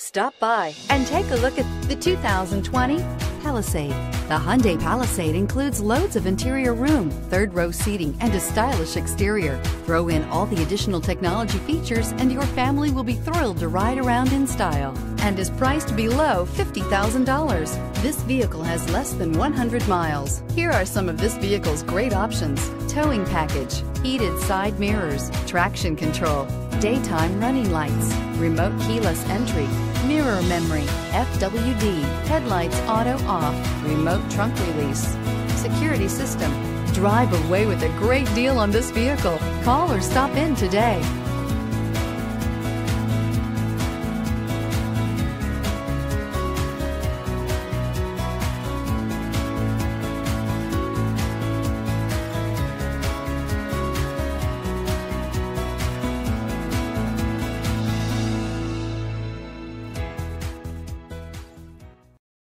Stop by and take a look at the 2020 Palisade. The Hyundai Palisade includes loads of interior room, third row seating, and a stylish exterior. Throw in all the additional technology features and your family will be thrilled to ride around in style and is priced below $50,000. This vehicle has less than 100 miles. Here are some of this vehicle's great options. Towing package, heated side mirrors, traction control, daytime running lights, remote keyless entry, mirror memory, FWD, headlights auto off, remote trunk release, security system. Drive away with a great deal on this vehicle. Call or stop in today.